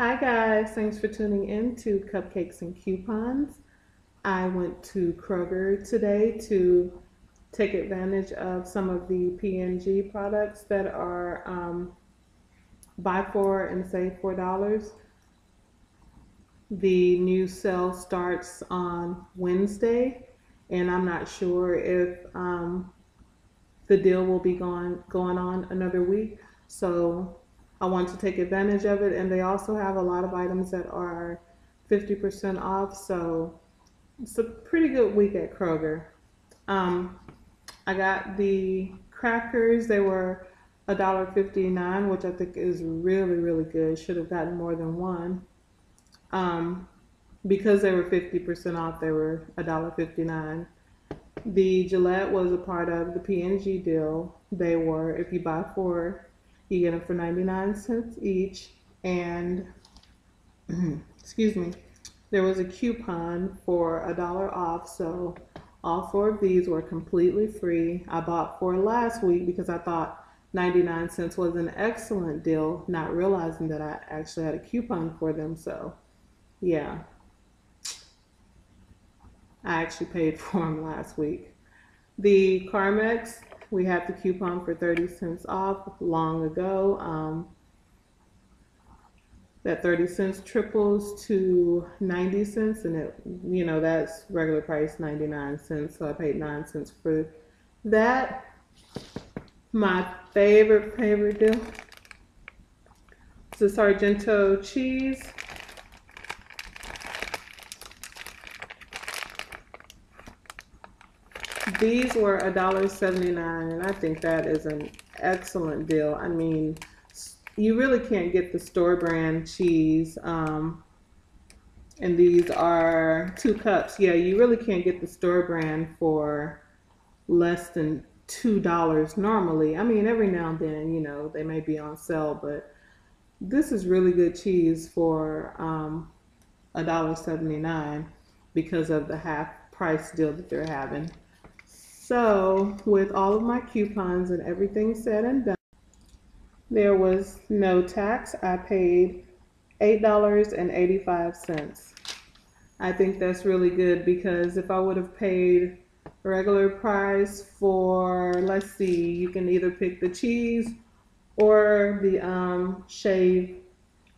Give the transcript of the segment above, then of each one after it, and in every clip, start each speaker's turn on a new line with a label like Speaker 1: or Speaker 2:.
Speaker 1: Hi guys, thanks for tuning in to Cupcakes and Coupons. I went to Kroger today to take advantage of some of the P&G products that are um, buy four and save four dollars. The new sale starts on Wednesday, and I'm not sure if um, the deal will be going going on another week. So I want to take advantage of it. And they also have a lot of items that are 50% off. So it's a pretty good week at Kroger. Um, I got the crackers. They were $1.59, which I think is really, really good. Should have gotten more than one. Um, because they were 50% off, they were $1.59. The Gillette was a part of the P&G deal. They were, if you buy four, you get them for 99 cents each. And, excuse me, there was a coupon for a dollar off. So all four of these were completely free. I bought four last week because I thought 99 cents was an excellent deal, not realizing that I actually had a coupon for them. So, yeah. I actually paid for them last week. The Carmex we had the coupon for 30 cents off long ago. Um, that 30 cents triples to 90 cents and it you know that's regular price 99 cents so I paid 9 cents for that my favorite favorite deal is the Sargento cheese These were $1.79, and I think that is an excellent deal. I mean, you really can't get the store brand cheese. Um, and these are two cups. Yeah, you really can't get the store brand for less than $2 normally. I mean, every now and then, you know, they may be on sale, but this is really good cheese for um, $1.79 because of the half price deal that they're having. So with all of my coupons and everything said and done, there was no tax. I paid $8.85. I think that's really good because if I would have paid regular price for, let's see, you can either pick the cheese or the um, shave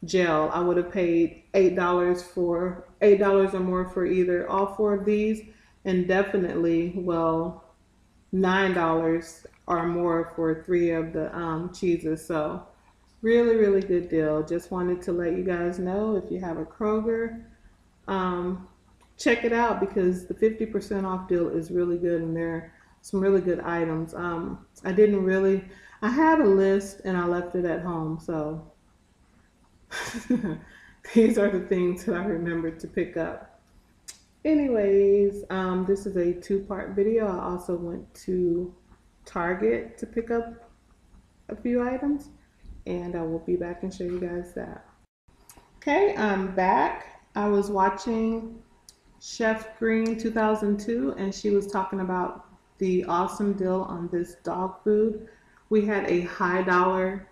Speaker 1: gel. I would have paid $8 for, $8 or more for either all four of these and definitely, well, nine dollars or more for three of the um, cheeses. So really, really good deal. Just wanted to let you guys know if you have a Kroger, um, check it out because the 50% off deal is really good and there are some really good items. Um, I didn't really, I had a list and I left it at home. So these are the things that I remembered to pick up. Anyways, um, this is a two-part video. I also went to Target to pick up a few items and I will be back and show you guys that. Okay, I'm back. I was watching Chef Green 2002 and she was talking about the awesome deal on this dog food. We had a high dollar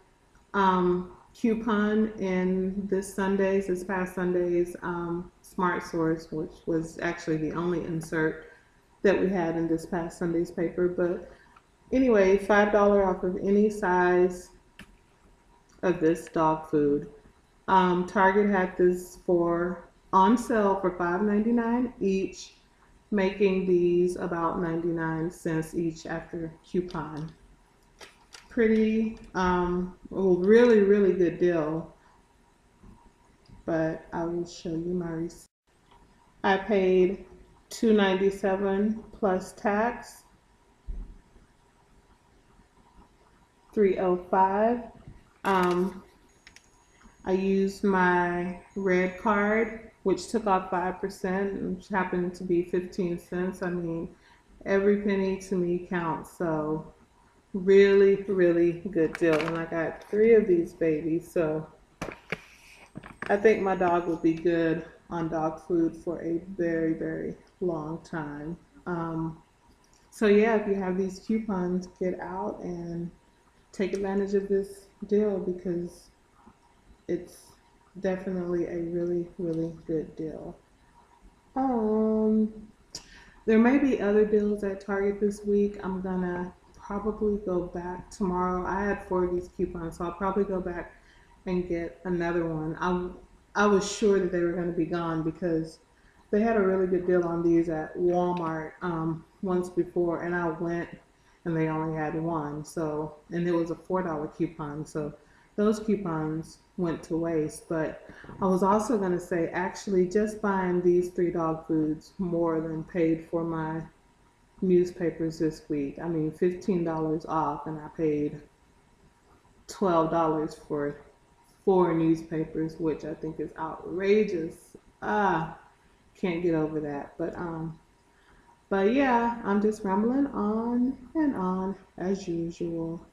Speaker 1: um, coupon in this Sunday's, this past Sunday's um, Smart Source, which was actually the only insert that we had in this past Sunday's paper. But anyway, $5 off of any size of this dog food. Um, Target had this for on sale for $5.99 each, making these about 99 cents each after coupon pretty, um, well, really, really good deal. But I will show you my receipt. I paid two ninety seven plus tax, three oh five. Um, I used my red card, which took off 5%, which happened to be 15 cents. I mean, every penny to me counts. So, really, really good deal. And I got three of these babies. So, I think my dog will be good on dog food for a very, very long time. Um, so yeah, if you have these coupons, get out and take advantage of this deal because it's definitely a really, really good deal. Um, there may be other deals at Target this week. I'm gonna probably go back tomorrow. I had four of these coupons, so I'll probably go back and get another one. I I was sure that they were going to be gone because they had a really good deal on these at Walmart um, once before, and I went and they only had one. So, and it was a four dollar coupon. So, those coupons went to waste. But I was also going to say, actually, just buying these three dog foods more than paid for my newspapers this week. I mean, fifteen dollars off, and I paid twelve dollars for four newspapers, which I think is outrageous. Ah, can't get over that. But um, but yeah, I'm just rambling on and on as usual.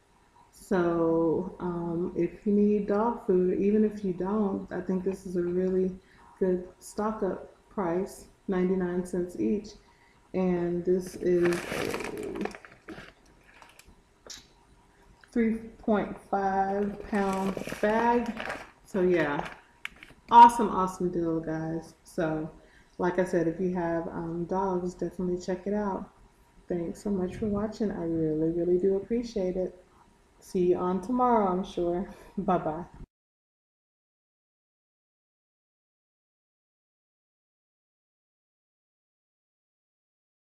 Speaker 1: So um, if you need dog food, even if you don't, I think this is a really good stock up price, 99 cents each. And this is a 3.5 pound bag. So yeah, awesome, awesome deal, guys. So like I said, if you have um, dogs, definitely check it out. Thanks so much for watching. I really, really do appreciate it. See you on tomorrow, I'm sure. Bye bye.